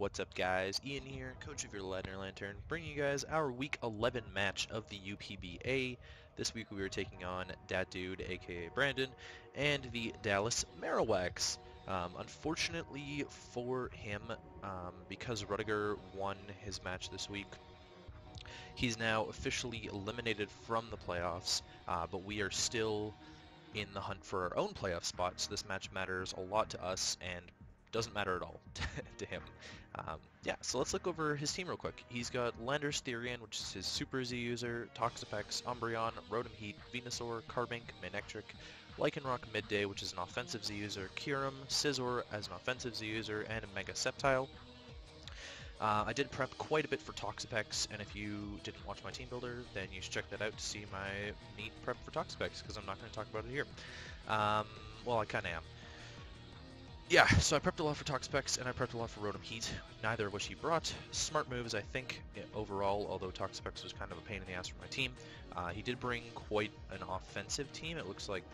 What's up guys? Ian here, coach of your Ladner Lanturn, bringing you guys our week 11 match of the UPBA. This week we are taking on Dat Dude, aka Brandon, and the Dallas Marowaks. Um, unfortunately for him, um, because Rudiger won his match this week, he's now officially eliminated from the playoffs, uh, but we are still in the hunt for our own playoff spot, so this match matters a lot to us and doesn't matter at all to him. Um, yeah, so let's look over his team real quick. He's got Landorus Therian, which is his Super Z user, Toxapex, Umbreon, Rotom Heat, Venusaur, Carbink, Manectric, Lycanroc Midday, which is an offensive Z user, Kyurem, Scizor as an offensive Z user, and Mega Sceptile. Uh, I did prep quite a bit for Toxapex, and if you didn't watch my team builder, then you should check that out to see my neat prep for Toxapex, because I'm not going to talk about it here. Um, well, I kind of am. Yeah, so I prepped a lot for Toxapex, and I prepped a lot for Rotom Heat, neither of which he brought. Smart moves, I think, overall, although Toxapex was kind of a pain in the ass for my team. Uh, he did bring quite an offensive team. It looks like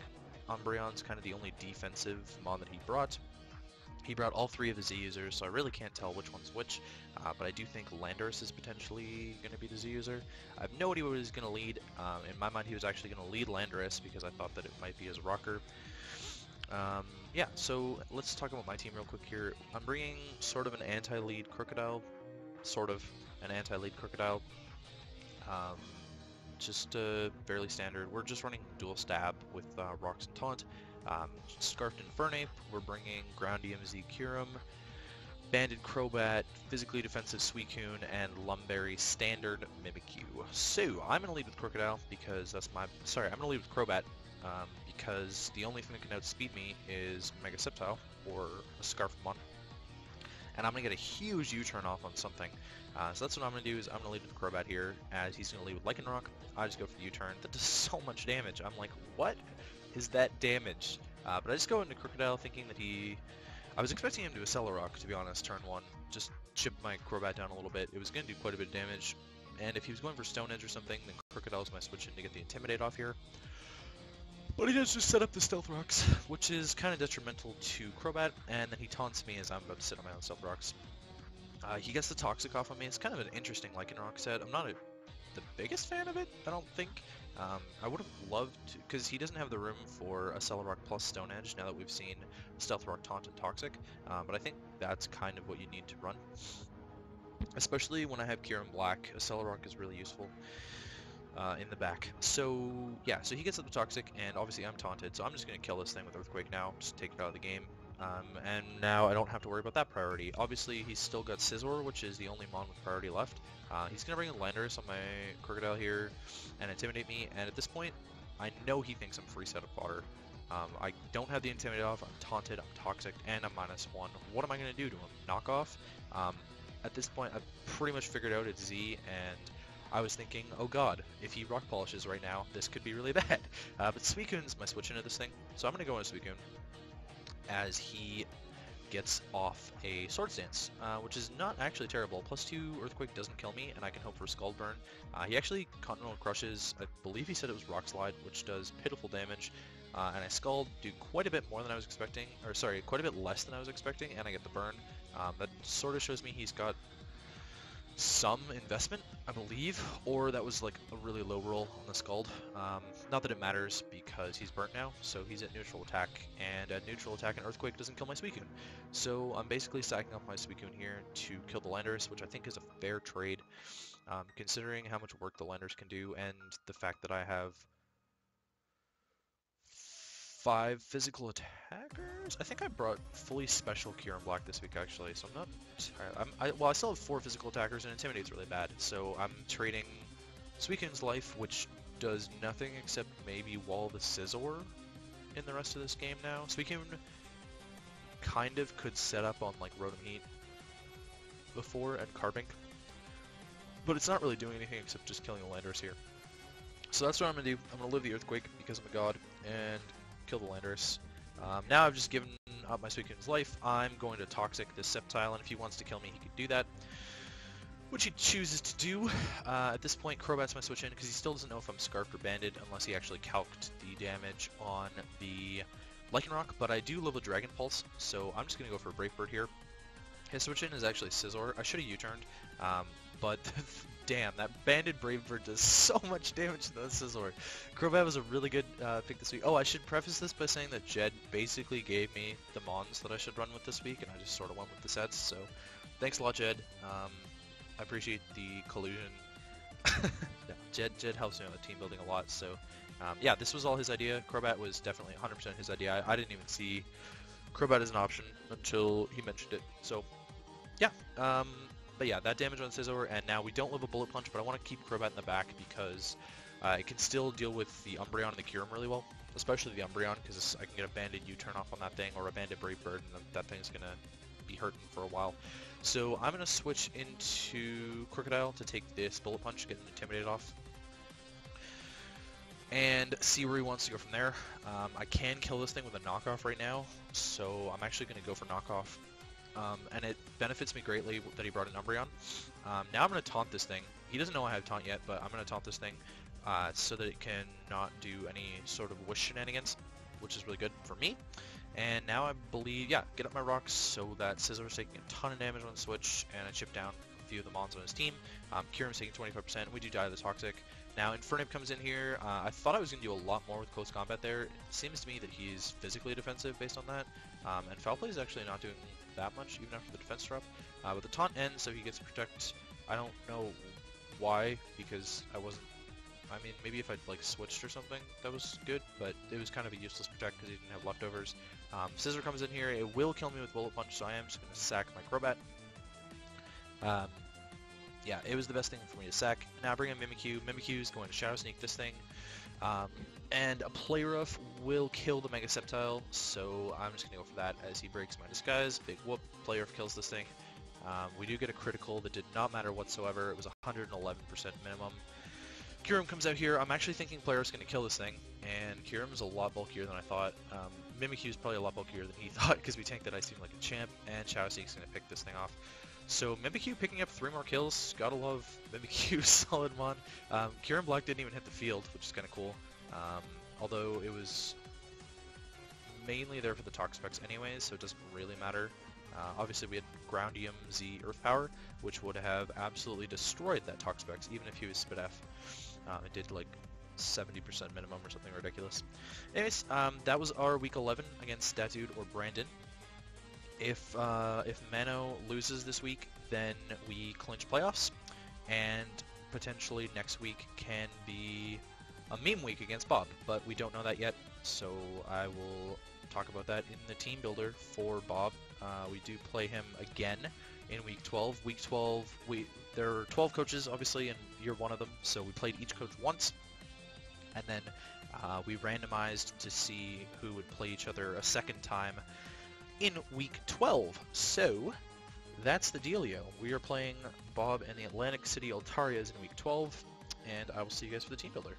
Umbreon's kind of the only defensive mon that he brought. He brought all three of the Z users, so I really can't tell which one's which, uh, but I do think Landorus is potentially going to be the Z user. I have no idea what he's going to lead. Um, in my mind, he was actually going to lead Landorus because I thought that it might be his rocker. Um, yeah, so let's talk about my team real quick here. I'm bringing sort of an anti-lead Krookodile, sort of an anti-lead Krookodile. Um, just uh, fairly standard. We're just running dual stab with uh, Rocks and Taunt. Um, Scarfed Infernape, we're bringing Groundium Z Kyurem, Banded Crobat, Physically Defensive Suicune, and Lumberry Standard Mimikyu. So, I'm going to lead with Krookodile because that's my... Sorry, I'm going to lead with Crobat um, because the only thing that can outspeed me is Mega Sceptile or a Scarf Mon. And I'm going to get a huge U-turn off on something. Uh, so that's what I'm going to do is I'm going to lead with Crobat here as he's going to lead with Lycanroc. I just go for the U-turn. That does so much damage. I'm like, what? is that damage. Uh, but I just go into Krookodile thinking that he... I was expecting him to Accelerock, to be honest, turn 1. Just chip my Crobat down a little bit. It was going to do quite a bit of damage. And if he was going for Stone Edge or something, then Krookodile's my switch in to get the Intimidate off here. But he does just set up the Stealth Rocks, which is kind of detrimental to Crobat, and then he taunts me as I'm about to sit on my own Stealth Rocks. Uh, he gets the Toxic off on me. It's kind of an interesting Lycanroc set. I'm not a, the biggest fan of it, I don't think. Um, I would have loved to, because he doesn't have the room for a Accelerock plus Stone Edge now that we've seen Stealth Rock, Taunt, and Toxic, um, but I think that's kind of what you need to run. Especially when I have Kyurem Black, Accelerock is really useful uh, in the back. So, yeah, so he gets up the Toxic, and obviously I'm taunted, so I'm just going to kill this thing with Earthquake now, just take it out of the game. Um, and now I don't have to worry about that priority. Obviously, he's still got Scizor, which is the only Mon with priority left. Uh, he's going to bring in Landorus on my Krookodile here and Intimidate me, and at this point, I know he thinks I'm free set of fodder. Um, I don't have the Intimidate off, I'm Taunted, I'm Toxic, and I'm minus one. What am I going to do to him? Knock off? Um, at this point, I've pretty much figured out it's Z, and I was thinking, oh god, if he Rock Polishes right now, this could be really bad. Uh, but Suicune's my switch into this thing, so I'm going to go into Suicune as he gets off a Swords Dance, uh, which is not actually terrible. Plus 2 Earthquake doesn't kill me, and I can hope for Scald Burn. Uh, he actually Continental Crushes, I believe he said it was Rock Slide, which does pitiful damage. Uh, and I Scald do quite a bit more than I was expecting, or sorry, quite a bit less than I was expecting, and I get the burn. Um, that sort of shows me he's got some investment, I believe, or that was like a really low roll on the Scald. Um, not that it matters because he's burnt now, so he's at neutral attack, and at neutral attack an Earthquake doesn't kill my Suicune. So I'm basically stacking up my Suicune here to kill the Landorus, which I think is a fair trade, um, considering how much work the Landorus can do, and the fact that I have five physical attackers. I think I brought fully special Kyurem Black this week actually, so I'm not. I'm, I, well, I still have four physical attackers, and Intimidate's really bad. So I'm trading Suicune's life, which does nothing except maybe wall the Scizor in the rest of this game now. Suicune kind of could set up on like Rotom Heat before and Carbink, but it's not really doing anything except just killing the Landers here. So that's what I'm gonna do. I'm gonna live the Earthquake because I'm a god, and kill the Landorus. Um, now I've just given up my Suicune's life, I'm going to Toxic this Sceptile, and if he wants to kill me, he could do that. Which he chooses to do. Uh, at this point, Crobat's my switch in, because he still doesn't know if I'm Scarfed or Banded, unless he actually calced the damage on the Lycanroc, but I do love a Dragon Pulse, so I'm just going to go for a Brave Bird here. His switch in is actually Scizor. I should have U-turned, um, but damn, that Banded Brave Bird does so much damage to the Scizor. Crobat was a really good uh, pick this week. Oh, I should preface this by saying that Jed basically gave me the Mons that I should run with this week, and I just sort of went with the sets, so thanks a lot, Jed. Um, I appreciate the collusion. Jed, Jed helps me on the team building a lot, so um, yeah, this was all his idea. Crobat was definitely 100% his idea. I, I didn't even see Crobat as an option until he mentioned it, so yeah. Um, but yeah, that damage on Scizor, and now we don't live a Bullet Punch, but I want to keep Crobat in the back because uh, it can still deal with the Umbreon and the Kyurem really well, especially the Umbreon, because I can get a Banded U-turn off on that thing, or a Banded Brave Bird, and that thing's going to be hurting for a while. So I'm going to switch into Krookodile to take this Bullet Punch, get Intimidated off, and see where he wants to go from there. Um, I can kill this thing with a knockoff right now, so I'm actually going to go for knockoff um, and it benefits me greatly that he brought an Umbreon. Um, now I'm going to taunt this thing. He doesn't know I have taunt yet, but I'm going to taunt this thing uh, so that it can not do any sort of wish shenanigans, which is really good for me. And now I believe, yeah, get up my rocks so that Scizor is taking a ton of damage on the switch, and I chip down a few of the mons on his team. Um, Kyurem's taking 25%, we do die to the Toxic. Now Infernape comes in here, uh, I thought I was going to do a lot more with close combat there. It seems to me that he's physically defensive based on that, um, and Foul Play is actually not doing that much, even after the defense drop. Uh, but the taunt ends, so he gets protect. I don't know why, because I wasn't... I mean, maybe if I'd like switched or something, that was good, but it was kind of a useless protect because he didn't have leftovers. Um, Scizor comes in here, it will kill me with Bullet Punch, so I am just going to sack my Crobat. Um, yeah, it was the best thing for me to sack. Now bring in Mimikyu. Mimikyu is going to Shadow Sneak this thing. Um, and a Play Rough will kill the Mega Sceptile, so I'm just to go for that as he breaks my Disguise. Big whoop, Play Rough kills this thing. Um, we do get a critical that did not matter whatsoever. It was 111% minimum. Kyurem comes out here. I'm actually thinking Play Rough's going to kill this thing, and Kyurem is a lot bulkier than I thought. Um, Mimikyu is probably a lot bulkier than he thought because we tanked that Ice Beam like a champ, and Shadow Sneak's going to pick this thing off. So Mimikyu picking up three more kills. Gotta love Mimikyu, solid one. Um, Kyurem Black didn't even hit the field, which is kind of cool. Um, although it was mainly there for the Toxapex anyways, so it doesn't really matter. Uh, obviously we had Groundium Z Earth Power, which would have absolutely destroyed that Toxapex, even if he was Spit F. Um, it did like 70% minimum or something ridiculous. Anyways, um, that was our week 11 against Dat Dude or Brandon. If uh, if Mano loses this week, then we clinch playoffs, and potentially next week can be a meme week against Bob, but we don't know that yet, so I will talk about that in the team builder for Bob. Uh, we do play him again in week 12. Week 12, we there are 12 coaches, obviously, and you're one of them, so we played each coach once, and then uh, we randomized to see who would play each other a second time in week 12. So, that's the dealio. We are playing Bob and the Atlantic City Altarias in week 12, and I will see you guys for the team builder.